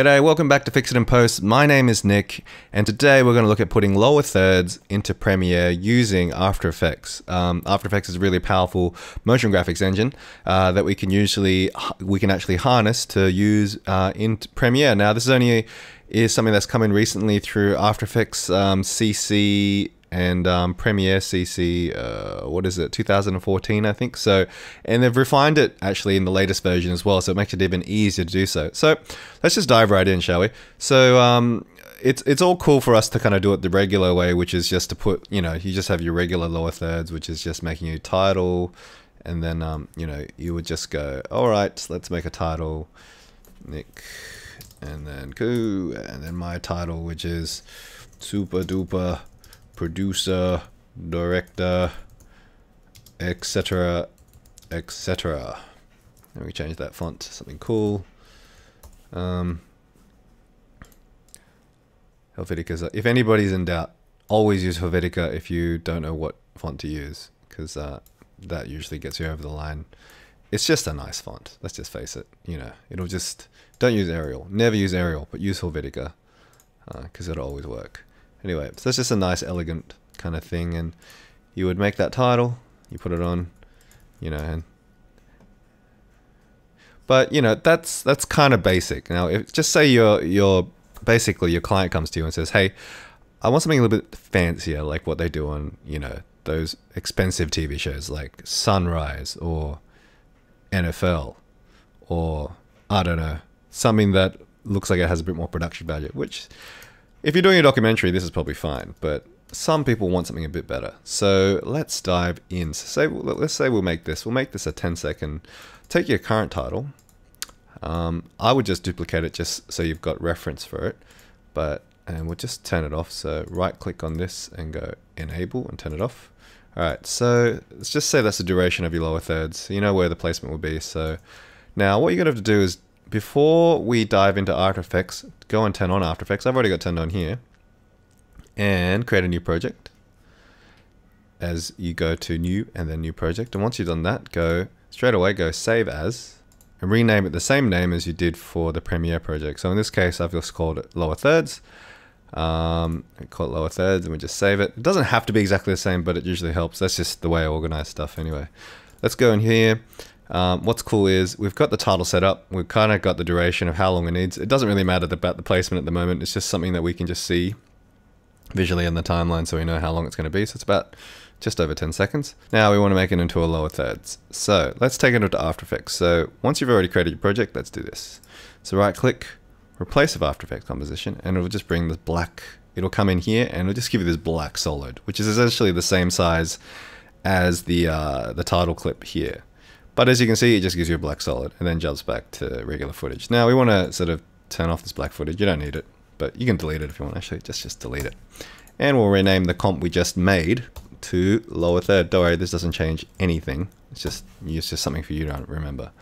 G'day, welcome back to Fix It in Post. My name is Nick, and today we're going to look at putting lower thirds into Premiere using After Effects. Um, After Effects is a really powerful motion graphics engine uh, that we can usually we can actually harness to use uh, in Premiere. Now, this is only is something that's come in recently through After Effects um, CC and um, Premiere CC, uh, what is it, 2014, I think. So, and they've refined it actually in the latest version as well, so it makes it even easier to do so. So, let's just dive right in, shall we? So, um, it's it's all cool for us to kind of do it the regular way, which is just to put, you know, you just have your regular lower thirds, which is just making your title, and then, um, you know, you would just go, all right, let's make a title, Nick, and then Khoo, and then my title, which is super duper producer, director, etc., etc. Let me change that font to something cool. Um, Helvetica. If anybody's in doubt, always use Helvetica if you don't know what font to use, because uh, that usually gets you over the line. It's just a nice font. Let's just face it. You know, it'll just don't use Arial. Never use Arial, but use Helvetica, because uh, it'll always work. Anyway, so it's just a nice, elegant kind of thing, and you would make that title, you put it on, you know, and but you know that's that's kind of basic. Now, if just say you're you're basically your client comes to you and says, "Hey, I want something a little bit fancier, like what they do on you know those expensive TV shows like Sunrise or NFL or I don't know something that looks like it has a bit more production value, which if you're doing a documentary, this is probably fine, but some people want something a bit better. So let's dive in. So say, let's say we'll make this. We'll make this a 10 second. Take your current title. Um, I would just duplicate it just so you've got reference for it. But and we'll just turn it off. So right click on this and go enable and turn it off. Alright, so let's just say that's the duration of your lower thirds. So you know where the placement will be. So now what you're going to have to do is before we dive into After Effects, go and turn on After Effects. I've already got turned on here. And create a new project. As you go to new and then new project. And once you've done that, go straight away, go save as and rename it the same name as you did for the Premiere project. So in this case, I've just called it Lower Thirds. Um, call it Lower Thirds and we just save it. It doesn't have to be exactly the same, but it usually helps. That's just the way I organize stuff anyway. Let's go in here um, what's cool is we've got the title set up. We've kind of got the duration of how long it needs. It doesn't really matter about the placement at the moment. It's just something that we can just see visually on the timeline so we know how long it's going to be. So it's about just over 10 seconds. Now we want to make it into a lower thirds. So let's take it into After Effects. So once you've already created your project, let's do this. So right click, replace with After Effects composition, and it'll just bring this black, it'll come in here and it'll just give you this black solid, which is essentially the same size as the, uh, the title clip here. But as you can see, it just gives you a black solid and then jumps back to regular footage. Now we want to sort of turn off this black footage. You don't need it, but you can delete it if you want. Actually, just, just delete it. And we'll rename the comp we just made to lower third. Don't worry, this doesn't change anything. It's just, it's just something for you to remember.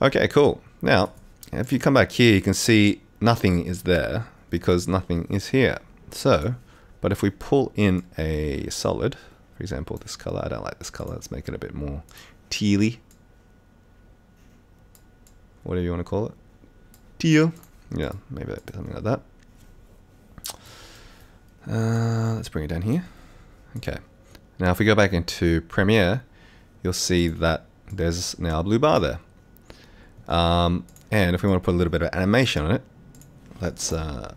Okay, cool. Now, if you come back here, you can see nothing is there because nothing is here. So, but if we pull in a solid, for example, this color, I don't like this color, let's make it a bit more tealy. Whatever you want to call it. Teal. Yeah, maybe that'd be something like that. Uh, let's bring it down here. Okay. Now if we go back into Premiere, you'll see that there's now a blue bar there. Um, and if we want to put a little bit of animation on it, let's uh,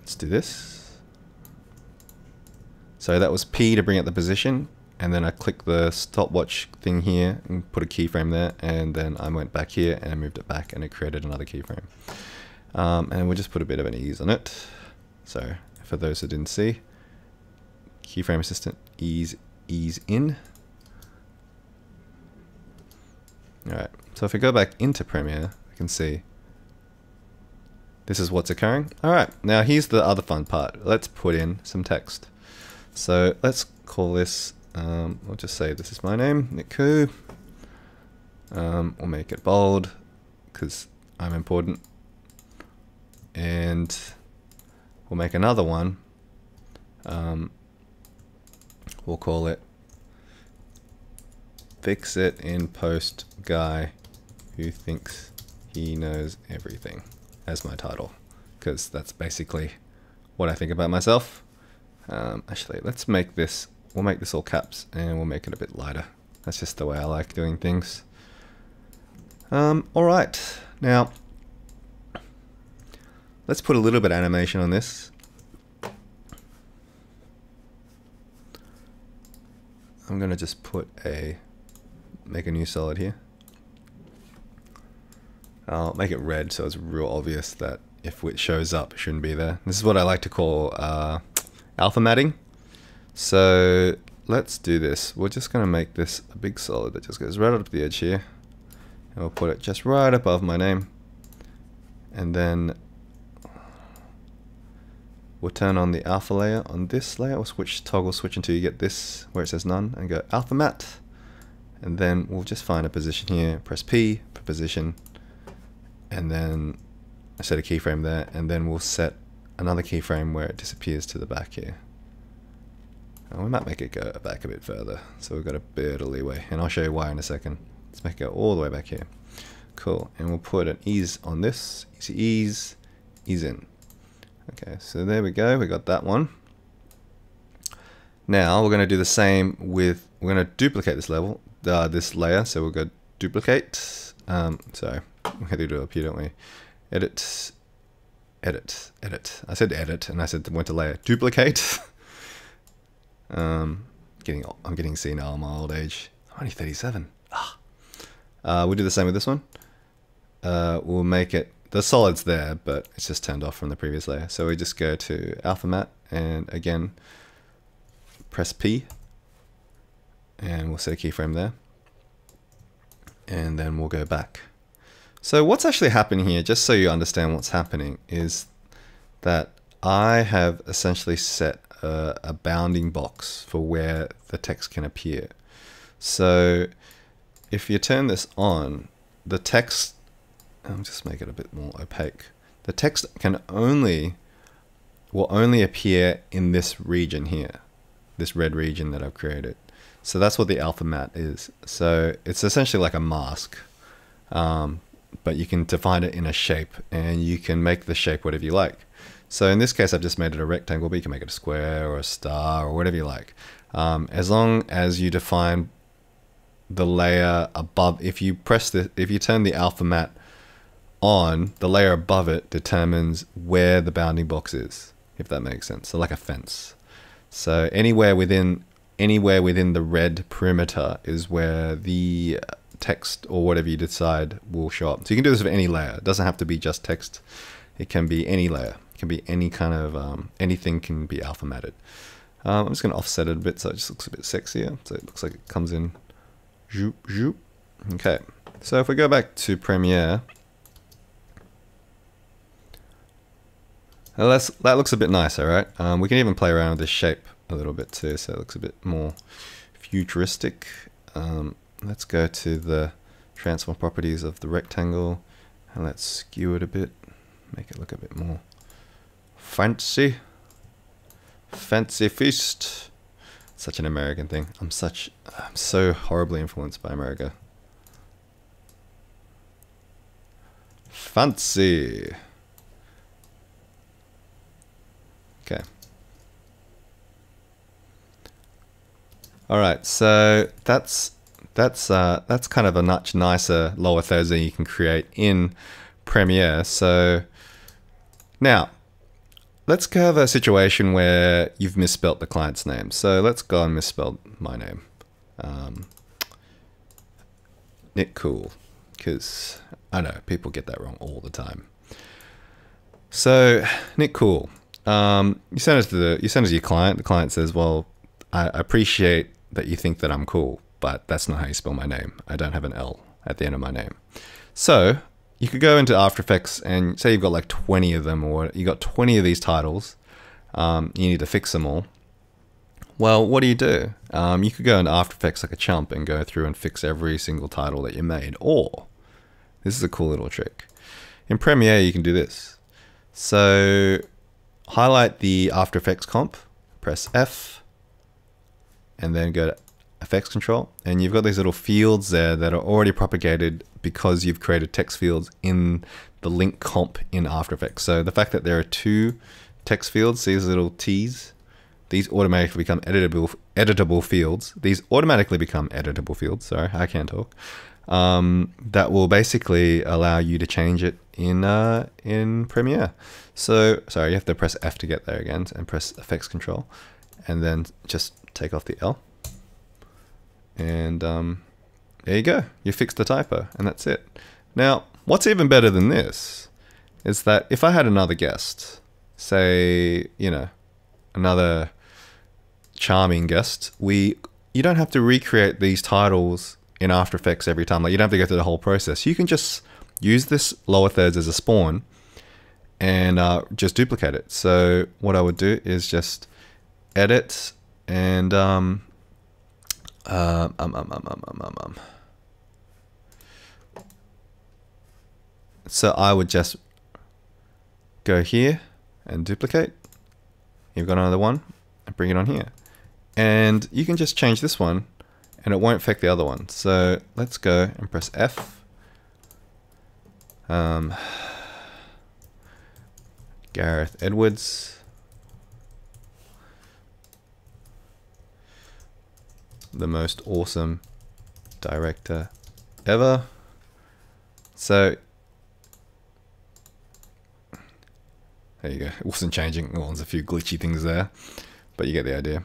let's do this. So that was P to bring up the position and then I click the stopwatch thing here and put a keyframe there and then I went back here and I moved it back and it created another keyframe. Um, and we'll just put a bit of an ease on it. So for those who didn't see keyframe assistant ease ease in. Alright so if we go back into Premiere we can see this is what's occurring. Alright now here's the other fun part. Let's put in some text. So let's call this um, I'll just say this is my name, Nick Khoo. Um, we'll make it bold because I'm important. And we'll make another one. Um, we'll call it Fix It in Post Guy who thinks He knows everything as my title because that's basically what I think about myself. Um, actually, let's make this, we'll make this all caps and we'll make it a bit lighter. That's just the way I like doing things. Um, all right, now let's put a little bit of animation on this. I'm gonna just put a, make a new solid here. I'll make it red so it's real obvious that if it shows up, it shouldn't be there. This is what I like to call uh, alpha matting. So let's do this. We're just going to make this a big solid that just goes right up to the edge here. And we'll put it just right above my name. And then we'll turn on the alpha layer on this layer. We'll switch toggle switch until you get this where it says none and go alpha matte. And then we'll just find a position here, press P for position, and then I set a keyframe there, and then we'll set another keyframe where it disappears to the back here. And we might make it go back a bit further, so we've got a bit of leeway, and I'll show you why in a second. Let's make it go all the way back here. Cool, and we'll put an ease on this, easy ease, ease in. Okay, so there we go, we got that one. Now we're going to do the same with, we're going to duplicate this level, uh, this layer, so we'll go duplicate, um, sorry, we have to do it up here, don't we? Edit, edit, edit. I said edit, and I said went to layer. Duplicate. um, getting, I'm getting senile in my old age. I'm only 37. Ah. Uh, we'll do the same with this one. Uh, we'll make it, the solid's there, but it's just turned off from the previous layer. So we just go to alpha matte, and again, press P, and we'll set a keyframe there. And then we'll go back. So what's actually happening here, just so you understand what's happening, is that I have essentially set a, a, bounding box for where the text can appear. So if you turn this on, the text, I'll just make it a bit more opaque. The text can only, will only appear in this region here, this red region that I've created. So that's what the alpha matte is. So it's essentially like a mask. Um, but you can define it in a shape and you can make the shape whatever you like. So in this case, I've just made it a rectangle, but you can make it a square or a star or whatever you like. Um, as long as you define the layer above, if you press the, if you turn the alpha matte on, the layer above it determines where the bounding box is, if that makes sense. So like a fence. So anywhere within, anywhere within the red perimeter is where the text or whatever you decide will show up. So you can do this with any layer. It doesn't have to be just text. It can be any layer. Can be any kind of, um, anything can be alpha matted. Um, I'm just going to offset it a bit so it just looks a bit sexier. So it looks like it comes in. Zoop, zoop. Okay. So if we go back to Premiere, well, that looks a bit nicer, right? Um, we can even play around with this shape a little bit too, so it looks a bit more futuristic. Um, let's go to the transform properties of the rectangle and let's skew it a bit make it look a bit more fancy. Fancy feast. Such an American thing. I'm such I'm so horribly influenced by America. Fancy. Okay. All right so that's that's uh, that's kind of a much nicer lower thirds than you can create in Premiere. So now let's have a situation where you've misspelt the client's name. So let's go and misspell my name. Um, Nick Cool, because I know people get that wrong all the time. So Nick Cool, um, you send it to the you send it to your client. The client says, "Well, I appreciate that you think that I'm cool, but that's not how you spell my name. I don't have an L at the end of my name. So you could go into After Effects and say you've got like 20 of them or you've got 20 of these titles. Um, you need to fix them all. Well, what do you do? Um, you could go into After Effects like a chump and go through and fix every single title that you made. Or, this is a cool little trick. In Premiere, you can do this. So, highlight the After Effects comp, press F, and then go to effects control, and you've got these little fields there that are already propagated because you've created text fields in the link comp in After Effects. So the fact that there are two text fields, these little T's, these automatically become editable editable fields. These automatically become editable fields. Sorry, I can't talk. Um, that will basically allow you to change it in uh, in Premiere. So sorry, you have to press F to get there again, and press Effects Control, and then just take off the L. And um, there you go. You fixed the typo, and that's it. Now, what's even better than this is that if I had another guest, say, you know, another charming guest, we you don't have to recreate these titles in After Effects every time. Like you don't have to go through the whole process. You can just use this lower thirds as a spawn and uh, just duplicate it. So what I would do is just edit and um, um, um, um, um, um, um, um. So I would just go here and duplicate. You've got another one and bring it on here. And you can just change this one and it won't affect the other one. So let's go and press F. Um, Gareth Edwards. The most awesome director ever. So there you go. It wasn't changing. Well, there's a few glitchy things there, but you get the idea.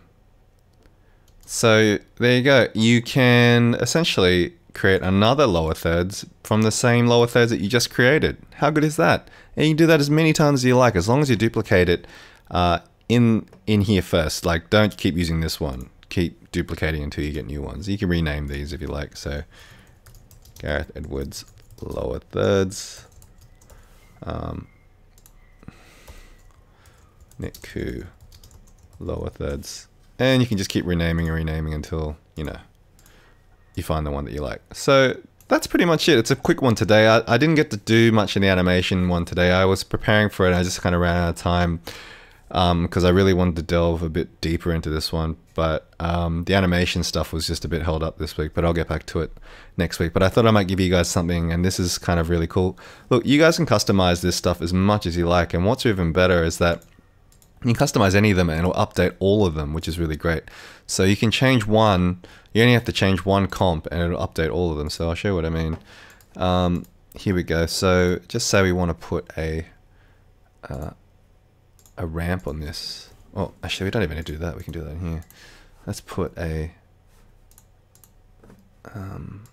So there you go. You can essentially create another lower thirds from the same lower thirds that you just created. How good is that? And you can do that as many times as you like, as long as you duplicate it uh, in in here first. Like, don't keep using this one. Keep duplicating until you get new ones. You can rename these if you like. So, Gareth Edwards lower thirds. Um, Nick Khoo lower thirds. And you can just keep renaming and renaming until, you know, you find the one that you like. So that's pretty much it. It's a quick one today. I, I didn't get to do much in the animation one today. I was preparing for it. I just kind of ran out of time because um, I really wanted to delve a bit deeper into this one. But um, the animation stuff was just a bit held up this week. But I'll get back to it next week. But I thought I might give you guys something, and this is kind of really cool. Look, you guys can customize this stuff as much as you like. And what's even better is that you can customize any of them and it'll update all of them, which is really great. So you can change one, you only have to change one comp and it'll update all of them. So I'll show you what I mean. Um, here we go. So just say we want to put a uh, a ramp on this. Oh, actually, we don't even need to do that. We can do that in here. Let's put a um,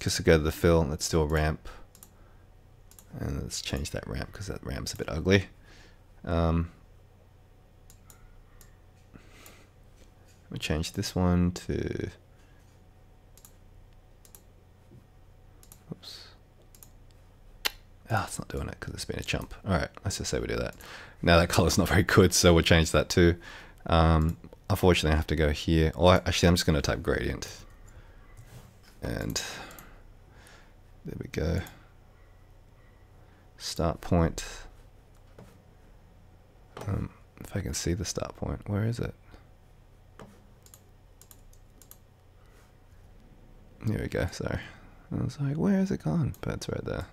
just to go to the fill. Let's do a ramp, and let's change that ramp because that ramp's a bit ugly. Um, we change this one to. Ah, oh, it's not doing it because it's been a chump. All right, let's just say we do that. Now that color's not very good, so we'll change that too. Um, unfortunately, I have to go here. Or actually, I'm just going to type gradient. And there we go. Start point. Um, if I can see the start point, where is it? Here we go, sorry. I was like, where is it gone? But it's right there.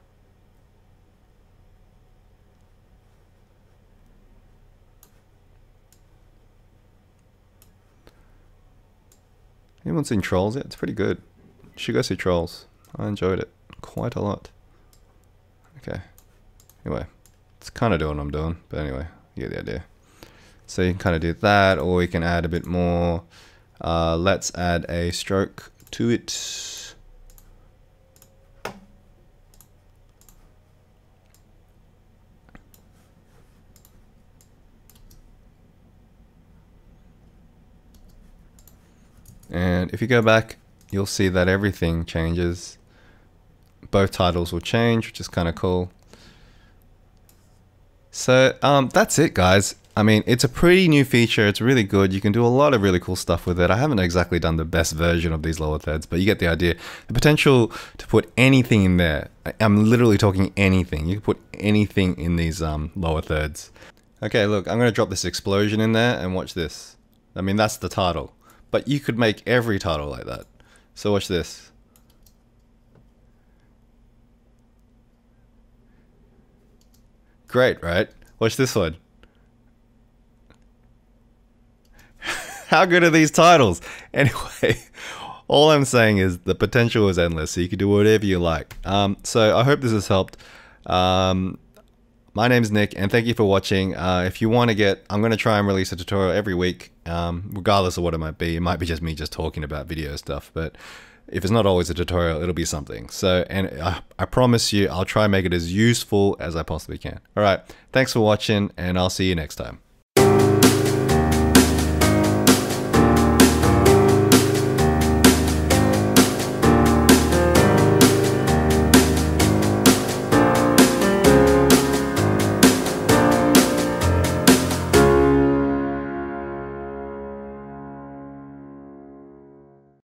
Anyone seen Trolls yet? It's pretty good. You should go see Trolls. I enjoyed it quite a lot. Okay. Anyway, it's kind of doing what I'm doing, but anyway, you get the idea. So you can kind of do that, or we can add a bit more. Uh, let's add a stroke to it. And if you go back, you'll see that everything changes. Both titles will change, which is kind of cool. So um, that's it, guys. I mean, it's a pretty new feature. It's really good. You can do a lot of really cool stuff with it. I haven't exactly done the best version of these lower thirds, but you get the idea. The potential to put anything in there. I'm literally talking anything. You can put anything in these um, lower thirds. Okay, look, I'm going to drop this explosion in there and watch this. I mean, that's the title. But you could make every title like that. So watch this. Great, right? Watch this one. How good are these titles? Anyway, all I'm saying is the potential is endless, so you can do whatever you like. Um, so I hope this has helped. Um, my name's Nick, and thank you for watching. Uh, if you want to get, I'm going to try and release a tutorial every week, um, regardless of what it might be. It might be just me just talking about video stuff, but if it's not always a tutorial, it'll be something. So, and I, I promise you, I'll try and make it as useful as I possibly can. All right, thanks for watching, and I'll see you next time.